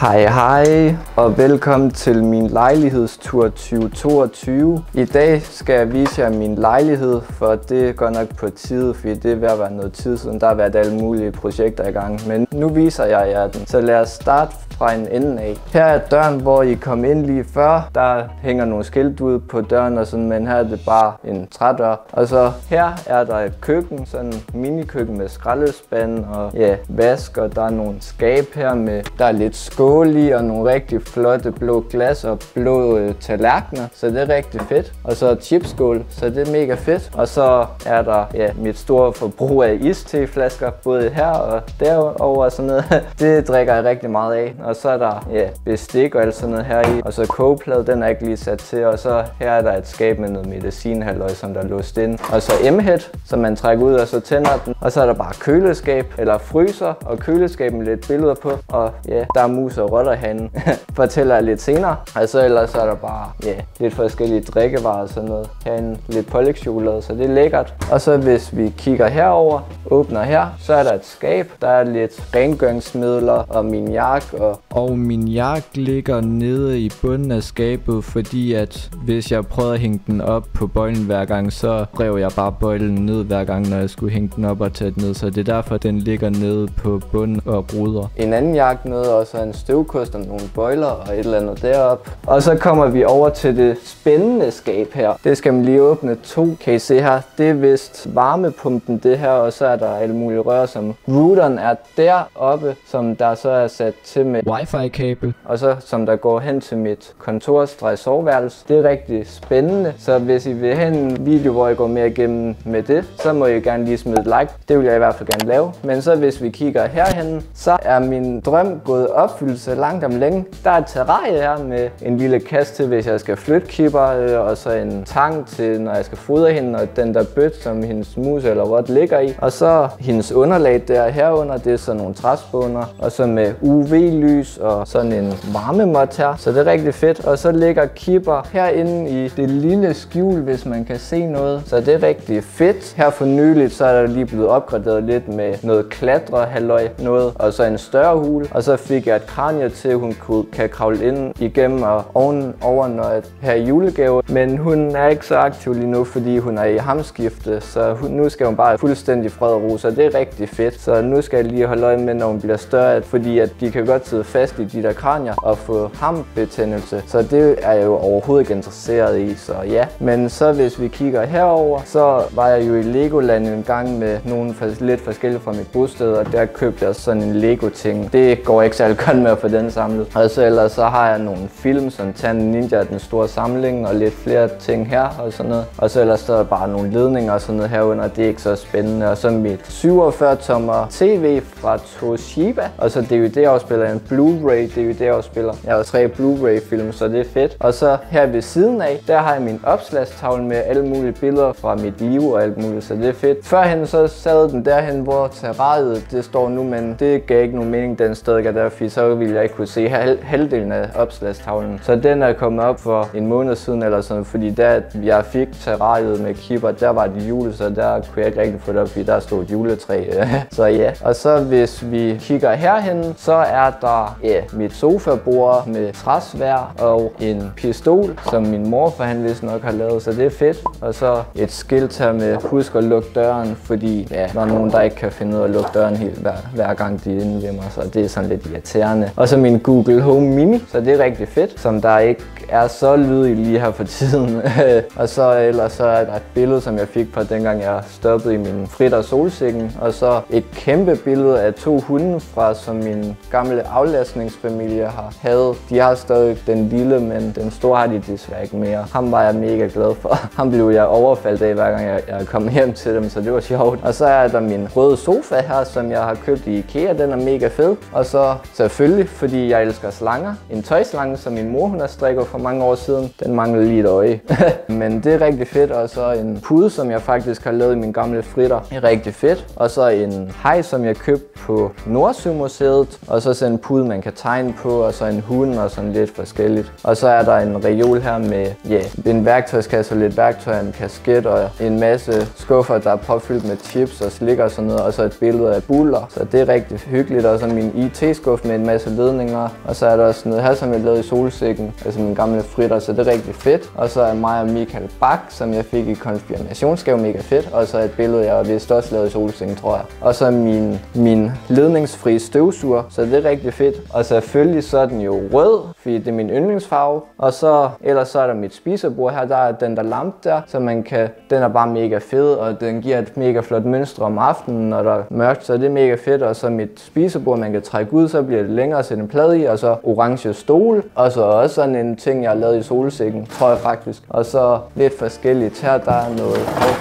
Hej hej og velkommen til min lejlighedstur 2022. I dag skal jeg vise jer min lejlighed, for det går nok på tide, fordi det er ved at være noget tid siden. Der har været alle mulige projekter i gang, men nu viser jeg jer den. Så lad os starte fra en ende af. Her er døren, hvor I kom ind lige før. Der hænger nogle skilt ud på døren og sådan, men her er det bare en trædør. Og så her er der et køkken, sådan en minikøkken med skraldespand og ja, vask, og der er nogle skab her med, der er lidt skål i og nogle rigtig flotte blå glas og blå øh, tallerkener, så det er rigtig fedt. Og så chipskål, så det er mega fedt. Og så er der ja, mit store forbrug af isteflasker, både her og derover og sådan noget. det drikker jeg rigtig meget af. Og så er der ja, bestik og alt sådan noget her i. Og så kogeplade, den er ikke lige sat til. Og så her er der et skab med noget medicinhalløj, som der er låst ind. Og så M-head, som man trækker ud og så tænder den. Og så er der bare køleskab eller fryser og køleskab med lidt billeder på. Og ja, der er mus og rotter herinde. Fortæller jeg lidt senere. Og så ellers er der bare ja, lidt forskellige drikkevarer og sådan noget. Herinde lidt pålægtschokolade, så det er lækkert. Og så hvis vi kigger herover, åbner her, så er der et skab. Der er lidt rengøringsmidler og min jak og og min jakke ligger nede i bunden af skabet, fordi at hvis jeg prøvede at hænge den op på bøjlen hver gang, så rev jeg bare bøjlen ned hver gang, når jeg skulle hænge den op og tage den ned. Så det er derfor, den ligger nede på bunden og bruder. en anden jakke nede og så en støvkost og nogle bøjler og et eller andet derop. Og så kommer vi over til det spændende skab her. Det skal man lige åbne to. Kan I se her? Det er vist varmepumpen det her, og så er der alle mulige rør, som routeren er deroppe, som der så er sat til med Wi-Fi-kabel. og så som der går hen til mit kontor-soveværelse. Det er rigtig spændende, så hvis I vil have en video, hvor jeg går mere igennem med det, så må I gerne lige smide et like. Det vil jeg i hvert fald gerne lave. Men så hvis vi kigger herhen, så er min drøm gået opfyldelse langt om længe. Der er et terrarie her med en lille kasse til, hvis jeg skal flytte kipper, øh, og så en tang til, når jeg skal fodre hende, og den der bøt, som hendes mus eller rot ligger i. Og så hendes underlag der herunder, det er sådan nogle træspåner, og så med UV-lys og sådan en varmemod her, så det er rigtig fedt. Og så ligger kipper herinde i det lille skjul, hvis man kan se noget, så det er rigtig fedt. Her for nyligt, så er der lige blevet opgraderet lidt med noget klatrehalløj, noget, og så en større hul. Og så fik jeg et kranje til, at hun kunne, kan kravle ind igennem og ovenover, når her i julegave. Men hun er ikke så aktiv lige nu, fordi hun er i hamskifte, så hun, nu skal hun bare fuldstændig fred og ro, så det er rigtig fedt. Så nu skal jeg lige holde øje med, når hun bliver større, fordi at de kan godt sidde fast i de der kranier og få hambetændelse. Så det er jeg jo overhovedet ikke interesseret i, så ja. Men så hvis vi kigger herover, så var jeg jo i Legoland en gang med nogle lidt forskellige fra mit bosted, og der købte jeg sådan en Lego-ting. Det går ikke særlig godt med at få den samlet. Og så ellers så har jeg nogle film, som Tan Ninja, den store samling, og lidt flere ting her og sådan noget. Og så ellers så er der bare nogle ledninger og sådan noget herunder, det er ikke så spændende. Og så mit 47-tommer TV fra Toshiba, og så DVD-afspilleren Blu-ray DVD-afspiller. Jeg har tre Blu-ray-film, så det er fedt. Og så her ved siden af, der har jeg min opslagstavle med alle mulige billeder fra mit liv og alt muligt, så det er fedt. Førhen så sad den derhen, hvor terrariet det står nu, men det gav ikke nogen mening, den stadig er der, fordi så ville jeg ikke kunne se hal- halvdelen af opslagstavlen. Så den er kommet op for en måned siden eller sådan, fordi da jeg fik terrariet med kipper, der var det jule, så der kunne jeg ikke rigtig få det op, fordi der stod et juletræ. så ja. Og så hvis vi kigger herhen, så er der ja, mit sofabord med træsvær og en pistol, som min mor for han vist nok har lavet, så det er fedt. Og så et skilt her med husk at lukke døren, fordi ja, der er nogen, der ikke kan finde ud af at lukke døren helt hver, hver gang de er inde ved mig, så det er sådan lidt irriterende. Og så min Google Home Mini, så det er rigtig fedt, som der ikke er så lydig lige her for tiden. og så ellers så er der et billede, som jeg fik på dengang jeg stoppede i min fritter solsikken. Og så et kæmpe billede af to hunde fra, som min gamle aflastningsfamilie har havde. De har stadig den lille, men den store har de desværre ikke mere. Ham var jeg mega glad for. Ham blev jeg overfaldt af, hver gang jeg, jeg kom hjem til dem, så det var sjovt. Og så er der min røde sofa her, som jeg har købt i IKEA. Den er mega fed. Og så selvfølgelig, fordi jeg elsker slanger, en tøjslange, som min mor hun har strikket for mange år siden. Den mangler lige et øje. Men det er rigtig fedt. Og så en pude, som jeg faktisk har lavet i min gamle fritter. Det er rigtig fedt. Og så en hej, som jeg købte på Nordsømuseet. Og så sådan en pude, man kan tegne på. Og så en hund og sådan lidt forskelligt. Og så er der en reol her med ja, yeah, en værktøjskasse og lidt værktøj, en kasket og en masse skuffer, der er påfyldt med chips og slik og sådan noget. Og så et billede af buller. Så det er rigtig hyggeligt. Og så min IT-skuff med en masse ledninger. Og så er der også noget her, som jeg lavede i solsikken. Altså min gamle fritter, så det er rigtig fedt. Og så er mig og Michael Bak, som jeg fik i konfirmationsgave, mega fedt. Og så et billede, jeg vist også lavet i solsikken, tror jeg. Og så min, min ledningsfri støvsuger, så det er rigtig fedt. Og selvfølgelig så er den jo rød, fordi det er min yndlingsfarve. Og så ellers så er der mit spisebord her, der er den der lampe der, så man kan, den er bare mega fed, og den giver et mega flot mønster om aftenen, når der er mørkt, så det er mega fedt. Og så mit spisebord, man kan trække ud, så bliver det længere at sætte en plade i, og så orange stol, og så også sådan en ting, jeg har lavet i solsikken, tror jeg faktisk. Og så lidt forskelligt her, der er noget,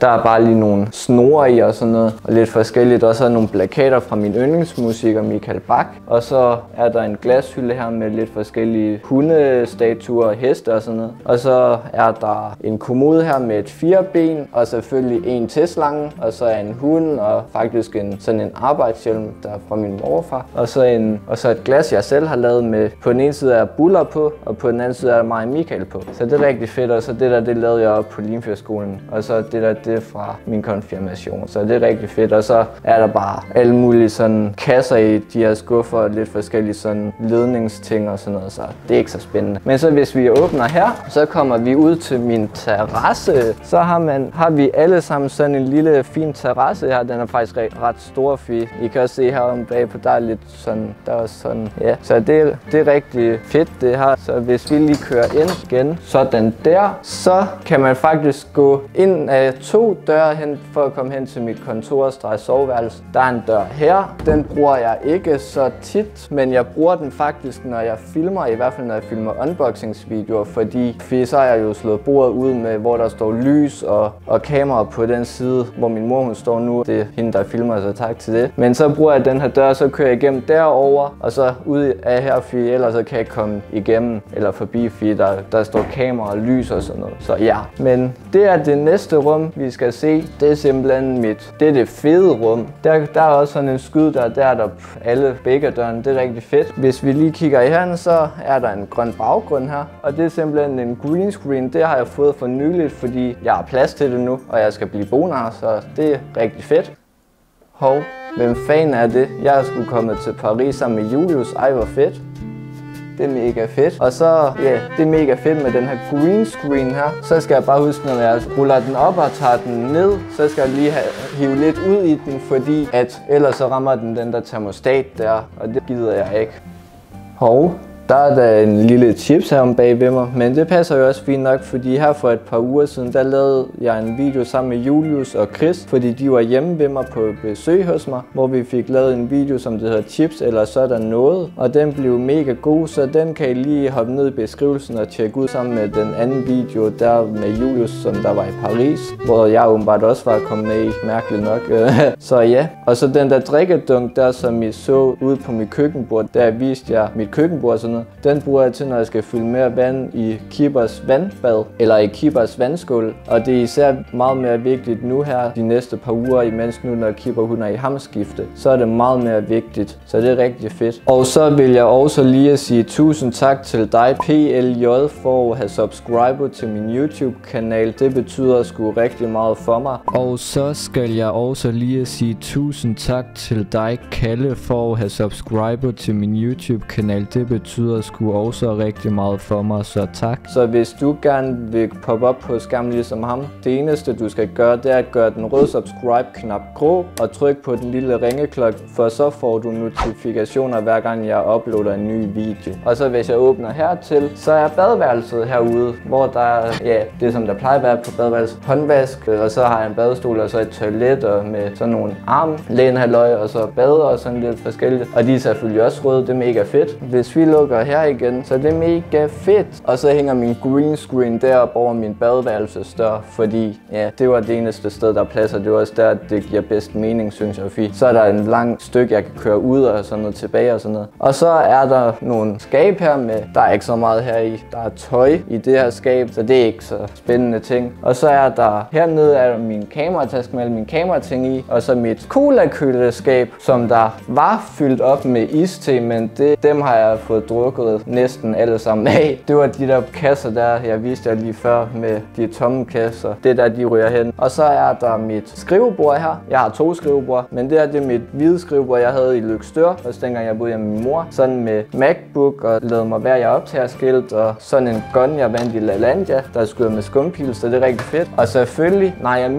der er bare lige nogle snore i og sådan noget, og lidt forskelligt. Og så nogle plakater fra min yndlingsmusiker Michael Bak. Og så er der en glashylde her med lidt forskellige hundestatuer og heste og sådan noget. Og så er der en kommode her med et fire ben, og selvfølgelig en teslange, og så er en hund, og faktisk en, sådan en arbejdshjelm, der er fra min morfar. Og så, en, og så et glas, jeg selv har lavet med, på den ene side er buller på, og på den anden side er mig og Michael på. Så det er rigtig fedt, og så det der, det lavede jeg op på Limfjordskolen. Og så det der, det fra min konfirmation. Så det er rigtig fedt, og så er der bare alle mulige sådan kasser i de her skuffer, og lidt forskellige sådan ledningsting og sådan noget, så det er ikke så spændende. Men så hvis vi åbner her, så kommer vi ud til min terrasse. Så har, man, har vi alle sammen sådan en lille fin terrasse her. Den er faktisk ret stor, fordi I kan også se her om bagpå, der er lidt sådan, der er sådan, ja. Så det, det er rigtig fedt det her. Så hvis vi lige kører ind igen, sådan der, så kan man faktisk gå ind af to døre hen for at komme hen til mit kontor soveværelse. Der er en dør her. Den bruger jeg ikke så tit, men jeg bruger den faktisk, når jeg filmer, i hvert fald når jeg filmer unboxingsvideoer, fordi så har jeg jo slået bordet ud med, hvor der står lys og, og kamera på den side, hvor min mor hun står nu. Det er hende, der filmer, så tak til det. Men så bruger jeg den her dør, så kører jeg igennem derover og så ud af her, fordi ellers så kan jeg komme igennem eller forbi, fordi der, der står kamera og lys og sådan noget. Så ja, men det er det næste rum, vi vi skal se. Det er simpelthen mit, det er det fede rum. Der, der er også sådan en skyd, der der der alle begge døren, Det er rigtig fedt. Hvis vi lige kigger i herren, så er der en grøn baggrund her. Og det er simpelthen en green screen. Det har jeg fået for nyligt, fordi jeg har plads til det nu, og jeg skal blive boende her, så det er rigtig fedt. Hov, hvem fanden er det? Jeg er skulle komme til Paris sammen med Julius. Ej, hvor fedt. Det er mega fedt. Og så, ja, det er mega fedt med den her green screen her. Så skal jeg bare huske, når jeg ruller den op og tager den ned, så skal jeg lige have, hive lidt ud i den, fordi at ellers så rammer den den der termostat der, og det gider jeg ikke. Hov, der er der en lille chips her om bag ved mig, men det passer jo også fint nok, fordi her for et par uger siden, der lavede jeg en video sammen med Julius og Chris, fordi de var hjemme ved mig på besøg hos mig, hvor vi fik lavet en video, som det hedder chips eller sådan noget, og den blev mega god, så den kan I lige hoppe ned i beskrivelsen og tjekke ud sammen med den anden video der med Julius, som der var i Paris, hvor jeg åbenbart også var kommet med i, mærkeligt nok. så ja, og så den der drikkedunk der, som I så ude på mit køkkenbord, der viste jeg mit køkkenbord sådan den bruger jeg til, når jeg skal fylde mere vand i Kibers vandbad, eller i Kibers vandskål. Og det er især meget mere vigtigt nu her, de næste par uger, imens nu, når Kiber hun er i hamskifte. Så er det meget mere vigtigt, så det er rigtig fedt. Og så vil jeg også lige sige tusind tak til dig, PLJ, for at have subscribet til min YouTube-kanal. Det betyder sgu rigtig meget for mig. Og så skal jeg også lige sige tusind tak til dig, Kalle, for at have subscribet til min YouTube-kanal. Det betyder betyder sgu også rigtig meget for mig, så tak. Så hvis du gerne vil poppe op på skærmen ligesom ham, det eneste du skal gøre, det er at gøre den røde subscribe-knap grå og tryk på den lille ringeklokke, for så får du notifikationer hver gang jeg uploader en ny video. Og så hvis jeg åbner hertil, så er badeværelset herude, hvor der er, ja, det som der plejer at være på badeværelset, håndvask, og så har jeg en badestol og så et toilet og med sådan nogle armlæn og så bade og sådan lidt forskelligt. Og de er selvfølgelig også røde, det er mega fedt. Hvis vi lukker dukker her igen, så det er mega fedt. Og så hænger min green screen deroppe over min badeværelsesdør, fordi ja, det var det eneste sted, der er plads, og det var også der, det giver bedst mening, synes jeg. Fordi så er der en lang stykke, jeg kan køre ud og sådan noget tilbage og sådan noget. Og så er der nogle skab her med, der er ikke så meget her i. Der er tøj i det her skab, så det er ikke så spændende ting. Og så er der hernede er der min kamerataske med alle mine kamerating i, og så mit cola-køleskab, som der var fyldt op med iste, men det, dem har jeg fået drukket næsten alle sammen af. Det var de der kasser der, jeg viste jer lige før med de tomme kasser. Det der, de ryger hen. Og så er der mit skrivebord her. Jeg har to skrivebord, men det her det er mit hvide skrivebord, jeg havde i Lykstør, også dengang jeg boede hjemme med min mor. Sådan med MacBook og lavede mig være jeg optager skilt, og sådan en gun, jeg vandt i LaLandia, der skyder med skumpil, så det er rigtig fedt. Og selvfølgelig, nej, jeg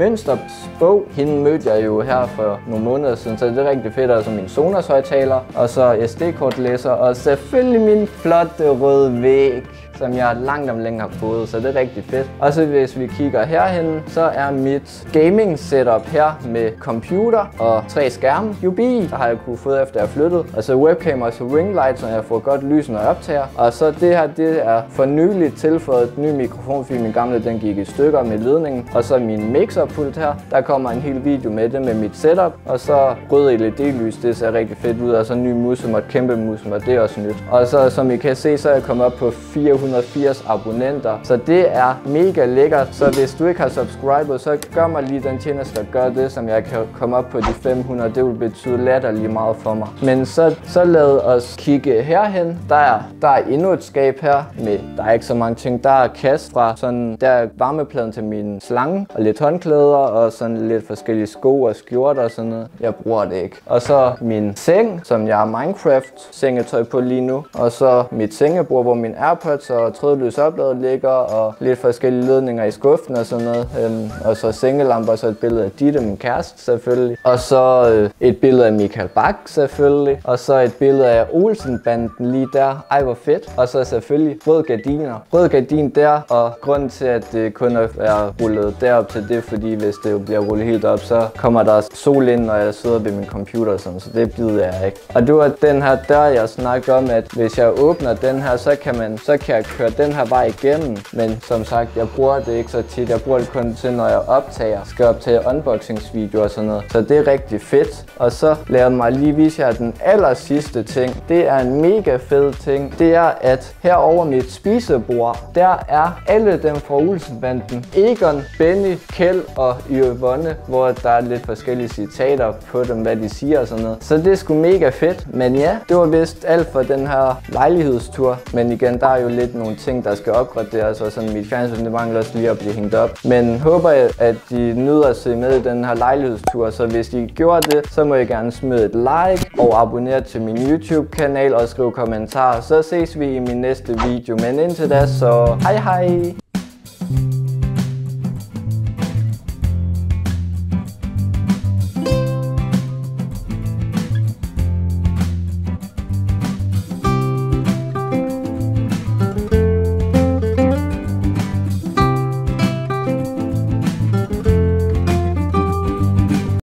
bog, hende mødte jeg jo her for nogle måneder siden, så det er rigtig fedt. Altså min Sonos højtaler, og så SD-kortlæser, og selvfølgelig min flot rød væg som jeg langt om længe har fået, så det er rigtig fedt. Og så hvis vi kigger herhen, så er mit gaming setup her med computer og tre skærme. Jubi, der har jeg kunne få efter jeg flyttede. Og så webcam og så ring light, så jeg får godt lys, når jeg optager. Og så det her, det er for nyligt tilføjet et ny mikrofon, fordi min gamle den gik i stykker med ledningen. Og så min mixerpult her, der kommer en hel video med det med mit setup. Og så rød LED-lys, det ser rigtig fedt ud. Og så en ny musemod, kæmpe musemod, det er også nyt. Og så som I kan se, så er jeg kommet op på 400 180 abonnenter. Så det er mega lækkert. Så hvis du ikke har subscribet, så gør mig lige den tjeneste at gøre det, som jeg kan komme op på de 500. Det vil betyde latterlig meget for mig. Men så, så lad os kigge herhen. Der er, der er endnu et skab her med, der er ikke så mange ting. Der er kast fra sådan, der er varmepladen til min slange og lidt håndklæder og sådan lidt forskellige sko og skjorter og sådan noget. Jeg bruger det ikke. Og så min seng, som jeg har Minecraft sengetøj på lige nu. Og så mit sengebord, hvor min Airpods og trådløs oplader ligger, og lidt forskellige ledninger i skuffen og sådan noget. Øhm, og så sengelamper, og så et billede af Ditte, min kæreste selvfølgelig. Og så øh, et billede af Michael Bak selvfølgelig. Og så et billede af Olsenbanden lige der. Ej, hvor fedt. Og så selvfølgelig rød gardiner. Rød gardin der, og grunden til, at det kun er rullet derop til det, fordi hvis det bliver rullet helt op, så kommer der sol ind, når jeg sidder ved min computer og sådan, så det bliver jeg ikke. Og det var den her dør, jeg snakkede om, at hvis jeg åbner den her, så kan, man, så kan jeg køre den her vej igennem. Men som sagt, jeg bruger det ikke så tit. Jeg bruger det kun til, når jeg optager. Skal optage unboxingsvideoer og sådan noget. Så det er rigtig fedt. Og så lad mig lige vise jer den aller sidste ting. Det er en mega fed ting. Det er, at her over mit spisebord, der er alle dem fra Olsenbanden. Egon, Benny, Kjell og Yvonne, hvor der er lidt forskellige citater på dem, hvad de siger og sådan noget. Så det er sgu mega fedt. Men ja, det var vist alt for den her lejlighedstur. Men igen, der er jo lidt nogle ting, der skal opgraderes, og sådan mit fjernsyn, det mangler også lige at blive hængt op. Men håber, jeg, at de nyder at se med i den her lejlighedstur, så hvis de gjorde det, så må I gerne smide et like og abonnere til min YouTube-kanal og skrive kommentarer. Så ses vi i min næste video, men indtil da, så hej hej!